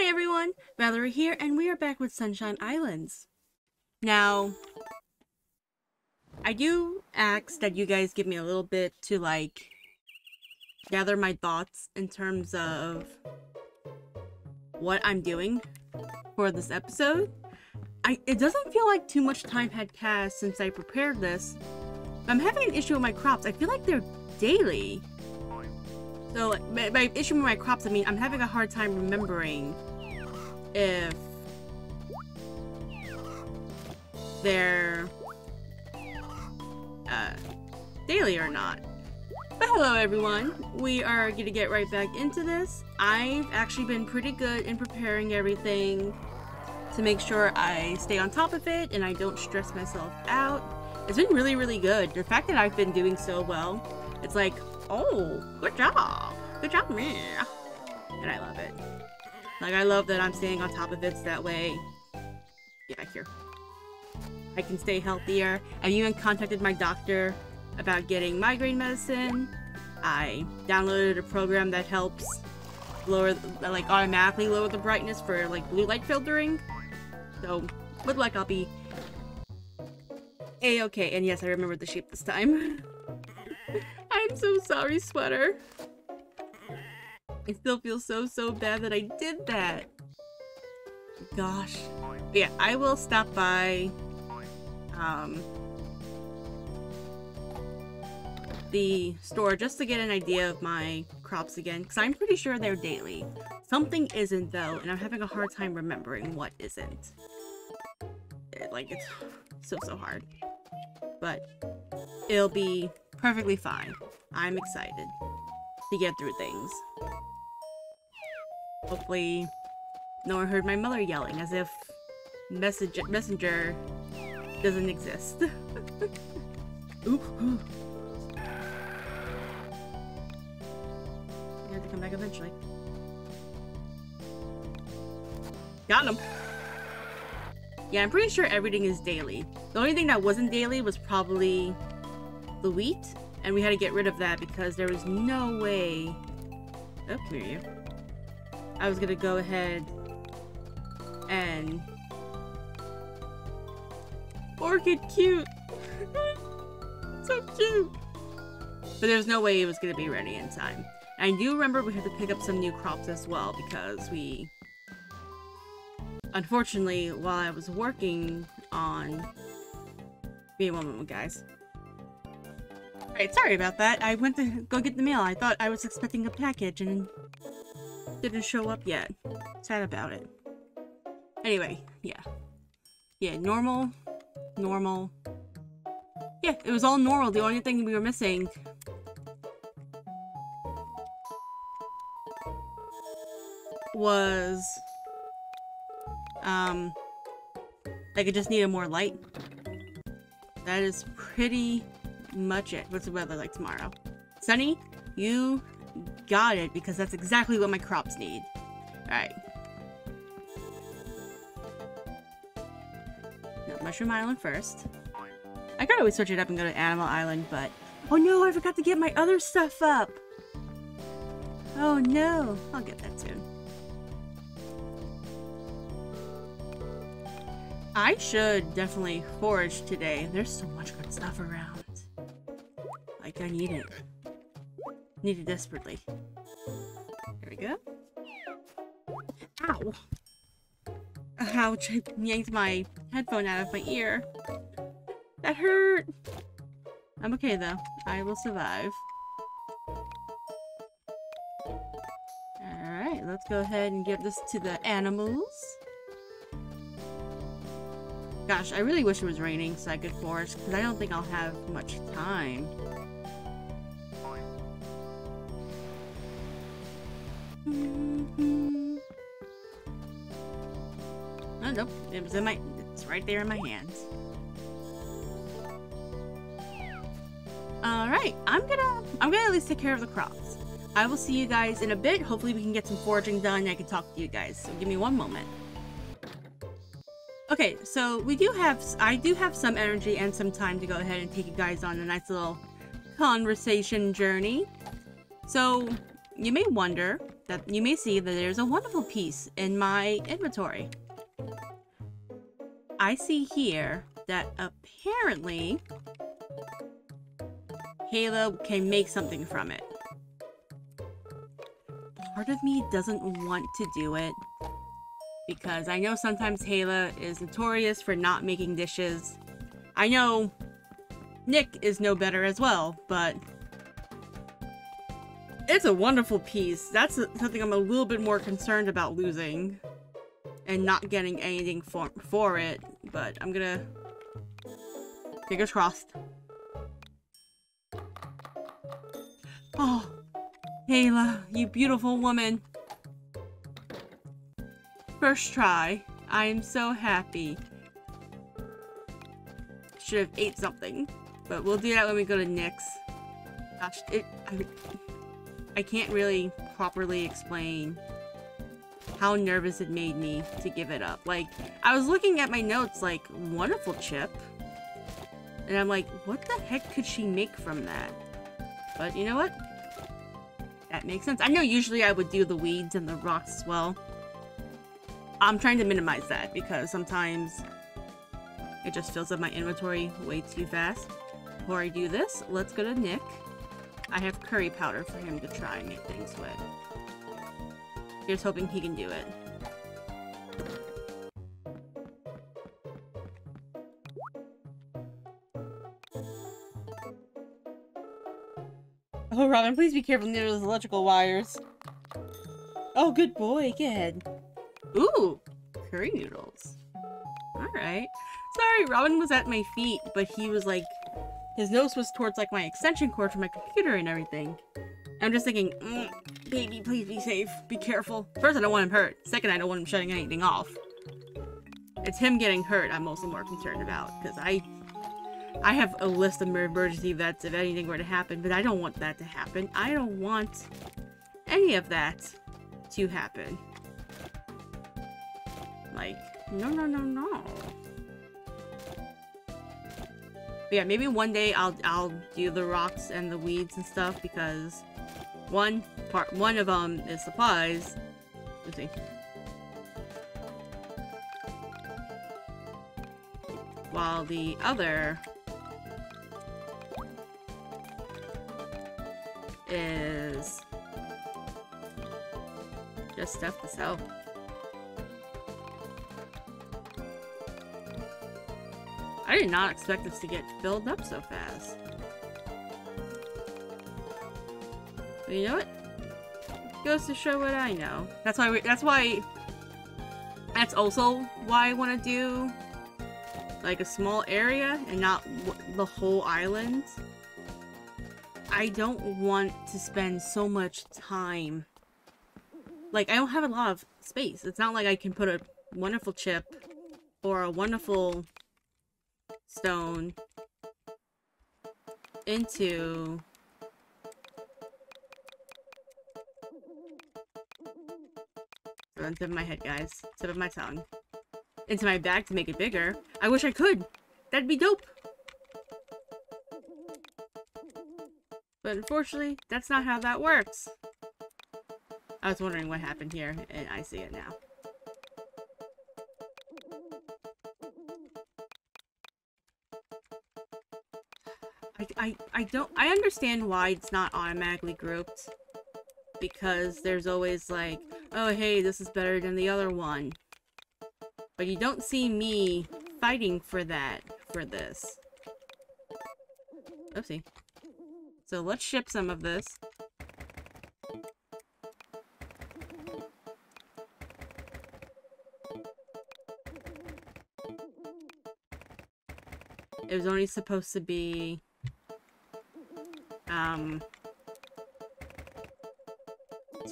Hi everyone, Valerie here, and we are back with Sunshine Islands. Now, I do ask that you guys give me a little bit to like gather my thoughts in terms of what I'm doing for this episode. I it doesn't feel like too much time had passed since I prepared this. I'm having an issue with my crops. I feel like they're daily. So by, by issue with my crops, I mean I'm having a hard time remembering if they're uh, daily or not. But hello everyone, we are to get right back into this. I've actually been pretty good in preparing everything to make sure I stay on top of it and I don't stress myself out. It's been really, really good. The fact that I've been doing so well, it's like, oh, good job. Good job, me. And I love it. Like, I love that I'm staying on top of it that way... Back here. I can stay healthier. I've even contacted my doctor about getting migraine medicine. I downloaded a program that helps lower, like, automatically lower the brightness for, like, blue light filtering. So, with luck, I'll be a-okay. And yes, I remembered the shape this time. I'm so sorry, Sweater. I still feel so, so bad that I did that. Gosh. But yeah, I will stop by um, the store just to get an idea of my crops again, because I'm pretty sure they're daily. Something isn't though, and I'm having a hard time remembering what isn't. It, like, it's so, so hard. But it'll be perfectly fine. I'm excited to get through things. Hopefully, no one heard my mother yelling as if message messenger doesn't exist. ooh. You have to come back eventually. Got him. Yeah, I'm pretty sure everything is daily. The only thing that wasn't daily was probably the wheat, and we had to get rid of that because there was no way... Oh, come here, you. I was gonna go ahead and... Orchid cute! so cute! But there's no way it was gonna be ready in time. I do remember we had to pick up some new crops as well because we... Unfortunately, while I was working on... Be a moment, guys. Alright, sorry about that. I went to go get the mail. I thought I was expecting a package and didn't show up yet. Sad about it. Anyway, yeah. Yeah, normal, normal. Yeah, it was all normal. The only thing we were missing was um like it just needed more light. That is pretty much it. What's the weather like tomorrow? Sunny, you got it because that's exactly what my crops need. Alright. Mushroom Island first. I could always switch it up and go to Animal Island, but... Oh no, I forgot to get my other stuff up! Oh no, I'll get that soon. I should definitely forage today. There's so much good stuff around. Like, I need it. Need it desperately. There we go. Ow! Ouch, I yanked my headphone out of my ear. That hurt! I'm okay though. I will survive. Alright, let's go ahead and give this to the animals. Gosh, I really wish it was raining so I could forage, because I don't think I'll have much time. It was in my... It's right there in my hands. Alright, I'm gonna... I'm gonna at least take care of the crops. I will see you guys in a bit. Hopefully we can get some foraging done and I can talk to you guys. So give me one moment. Okay, so we do have... I do have some energy and some time to go ahead and take you guys on a nice little conversation journey. So, you may wonder that you may see that there's a wonderful piece in my inventory. I see here that apparently Hayla can make something from it. Part of me doesn't want to do it because I know sometimes Hayla is notorious for not making dishes. I know Nick is no better as well, but it's a wonderful piece. That's something I'm a little bit more concerned about losing and not getting anything for, for it, but I'm gonna... Fingers crossed. Oh, Hayla, you beautiful woman. First try. I am so happy. Should have ate something. But we'll do that when we go to Nick's. Gosh, it... I, I can't really properly explain how nervous it made me to give it up. Like, I was looking at my notes like, wonderful chip. And I'm like, what the heck could she make from that? But you know what? That makes sense. I know usually I would do the weeds and the rocks as well. I'm trying to minimize that because sometimes it just fills up my inventory way too fast. Before I do this, let's go to Nick. I have curry powder for him to try and make things with. Here's hoping he can do it. Oh, Robin, please be careful near those electrical wires. Oh, good boy. Good. Ooh, curry noodles. Alright. Sorry, Robin was at my feet, but he was like... His nose was towards like my extension cord for my computer and everything. I'm just thinking, mm, baby, please be safe. Be careful. First, I don't want him hurt. Second, I don't want him shutting anything off. It's him getting hurt I'm also more concerned about, because I... I have a list of emergency vets if anything were to happen, but I don't want that to happen. I don't want any of that to happen. Like, no, no, no, no. But yeah, maybe one day I'll I'll do the rocks and the weeds and stuff because one part, one of them is supplies. Let's see. While the other is just stuff to sell. I did not expect this to get filled up so fast. But you know what? Goes to show what I know. That's why. We, that's why. That's also why I want to do like a small area and not the whole island. I don't want to spend so much time. Like I don't have a lot of space. It's not like I can put a wonderful chip or a wonderful stone into on tip of my head, guys. Tip of my tongue. Into my bag to make it bigger. I wish I could. That'd be dope. But unfortunately, that's not how that works. I was wondering what happened here, and I see it now. I, I, I don't- I understand why it's not automatically grouped. Because there's always like, oh hey, this is better than the other one. But you don't see me fighting for that, for this. Oopsie. So let's ship some of this. It was only supposed to be um,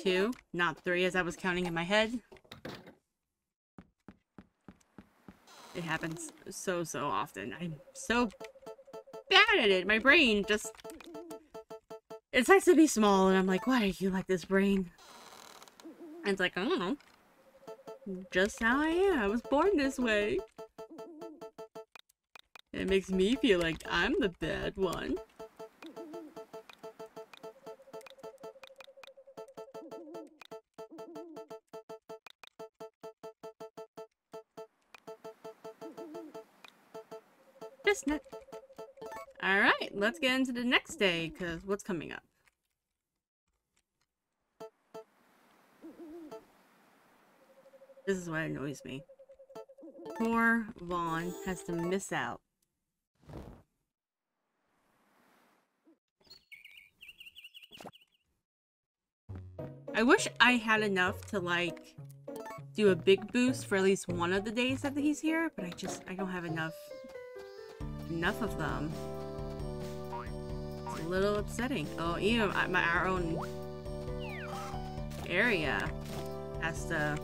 two, not three as I was counting in my head. It happens so, so often. I'm so bad at it. My brain just... It likes to be small, and I'm like, why do you like this brain? And it's like, I don't know. Just how I am. I was born this way. It makes me feel like I'm the bad one. Let's get into the next day, because what's coming up? This is what annoys me. Poor Vaughn has to miss out. I wish I had enough to like do a big boost for at least one of the days that he's here, but I just I don't have enough enough of them. A little upsetting. Oh, even my, our own area has to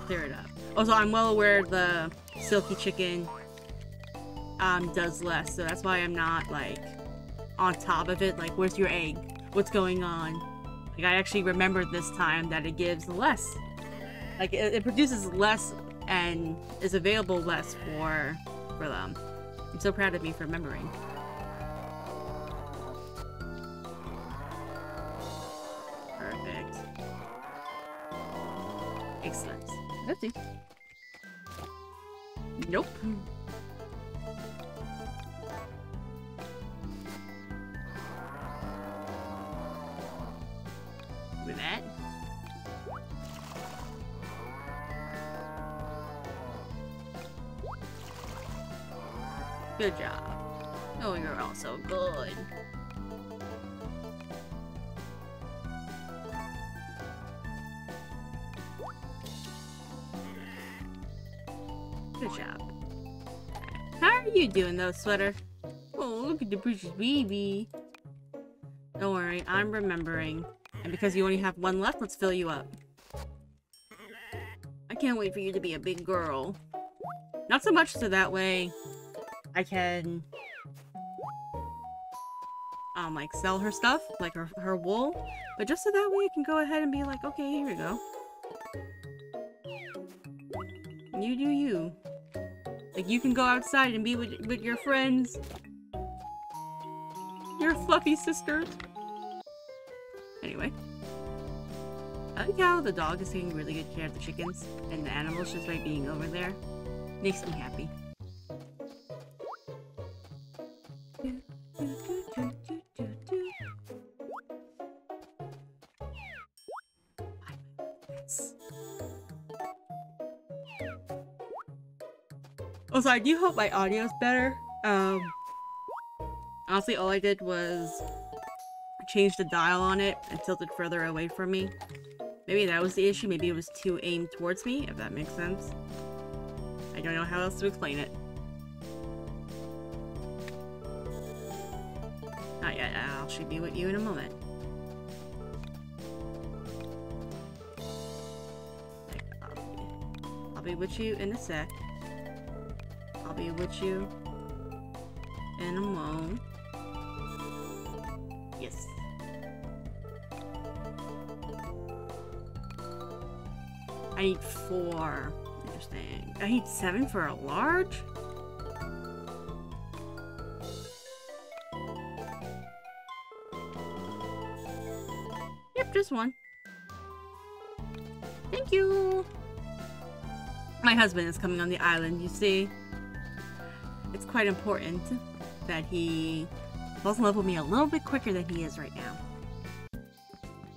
clear it up. Also, I'm well aware the Silky Chicken um, does less, so that's why I'm not, like, on top of it. Like, where's your egg? What's going on? Like, I actually remembered this time that it gives less. Like, it, it produces less and is available less for, for them. I'm so proud of me for remembering. Nope. With that. Good job. Oh, you're also good. You doing though, Sweater? Oh, look at the precious baby. Don't worry, I'm remembering. And because you only have one left, let's fill you up. I can't wait for you to be a big girl. Not so much so that way I can um like sell her stuff, like her her wool, but just so that way I can go ahead and be like, okay, here we go. You do you. Like, you can go outside and be with, with your friends. Your fluffy sisters. Anyway. I like how the dog is taking really good care of the chickens and the animals just by being over there. Makes me happy. Also, I do hope my audio is better. Um, honestly, all I did was change the dial on it and tilt it further away from me. Maybe that was the issue. Maybe it was too aimed towards me, if that makes sense. I don't know how else to explain it. Not yet. I'll should be with you in a moment. I'll be with you in a sec. I'll be with you in a moment. Yes. I need four. Interesting. I need seven for a large? Yep, just one. Thank you! My husband is coming on the island, you see it's quite important that he falls in love with me a little bit quicker than he is right now.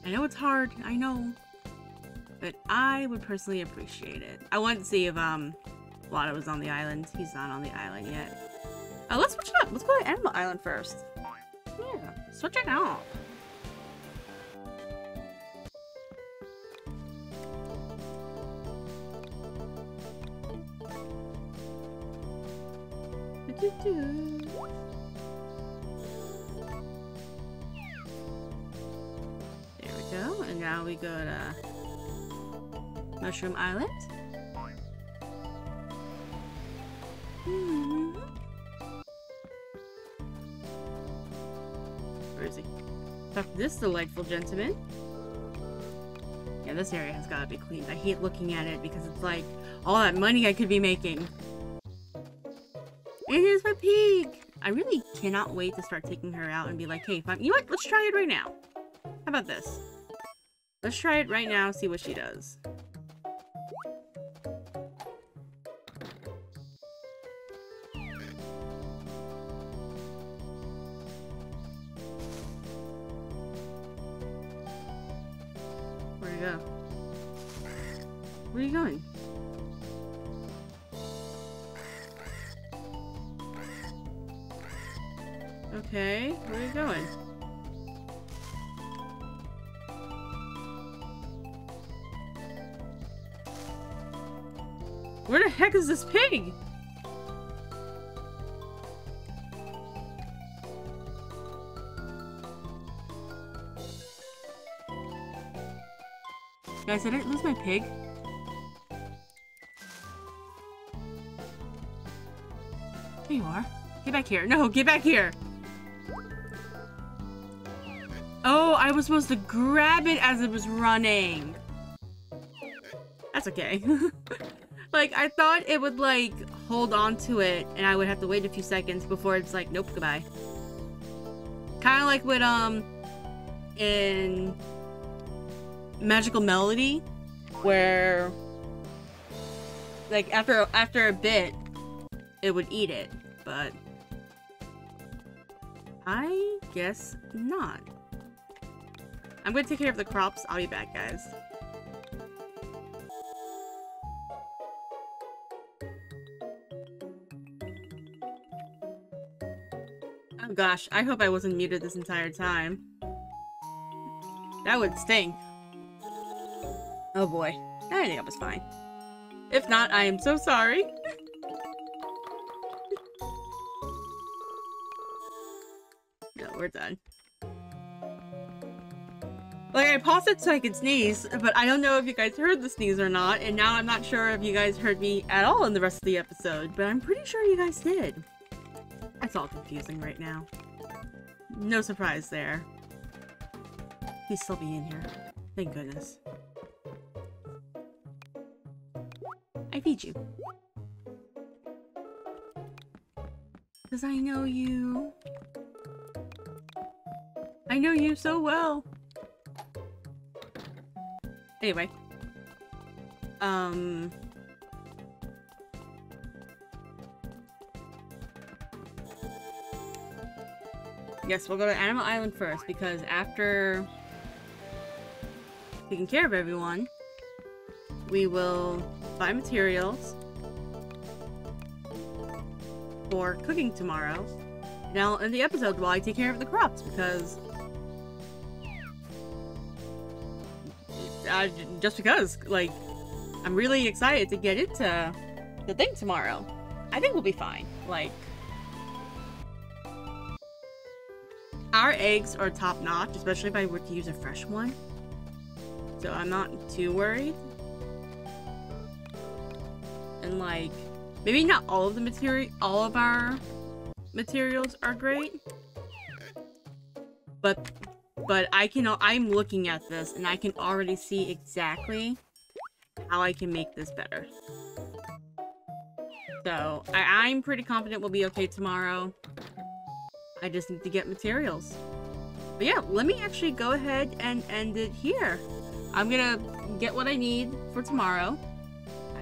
I know it's hard, I know, but I would personally appreciate it. I want to see if um Wada was on the island. He's not on the island yet. Uh, let's switch it up. Let's go to Animal Island first. Yeah, switch it There we go, and now we go to Mushroom Island. Mm-hmm. Where is he? Talk to this delightful gentleman. Yeah, this area has got to be cleaned. I hate looking at it because it's like all that money I could be making. It is my pig. I really cannot wait to start taking her out and be like, hey, fine. you know what? Let's try it right now. How about this? Let's try it right now, see what she does. Where'd you go? Where are you going? Okay, where are you going? Where the heck is this pig? Guys, did I lose my pig? There you are. Get back here. No, get back here. I was supposed to grab it as it was running. That's okay. like, I thought it would, like, hold on to it, and I would have to wait a few seconds before it's like, nope, goodbye. Kind of like with, um, in Magical Melody, where, like, after, after a bit, it would eat it, but I guess not. I'm gonna take care of the crops. I'll be back, guys. Oh gosh, I hope I wasn't muted this entire time. That would stink. Oh boy. I think I was fine. If not, I am so sorry. no, we're done. Like, I paused it so I could sneeze, but I don't know if you guys heard the sneeze or not, and now I'm not sure if you guys heard me at all in the rest of the episode, but I'm pretty sure you guys did. It's all confusing right now. No surprise there. He's still be in here. Thank goodness. I feed you. Because I know you. I know you so well. Anyway. Um... Yes, we'll go to Animal Island first, because after taking care of everyone, we will buy materials for cooking tomorrow. Now, in the episode, while I take care of the crops, because uh, just because, like, I'm really excited to get into the thing tomorrow. I think we'll be fine. Like, our eggs are top notch, especially if I were to use a fresh one. So I'm not too worried. And like, maybe not all of the material, all of our materials are great. But but I can, I'm looking at this and I can already see exactly how I can make this better. So, I, I'm pretty confident we'll be okay tomorrow. I just need to get materials. But yeah, let me actually go ahead and end it here. I'm gonna get what I need for tomorrow.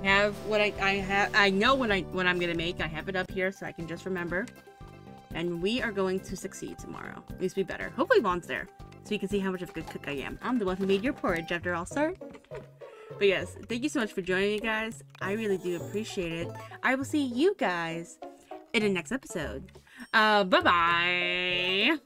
I have what I, I have, I know what I, what I'm gonna make. I have it up here so I can just remember. And we are going to succeed tomorrow. At least be better. Hopefully Vaughn's there so you can see how much of a good cook I am. I'm the one who made your porridge after all, sir. But yes, thank you so much for joining me, guys. I really do appreciate it. I will see you guys in the next episode. Uh, bye-bye.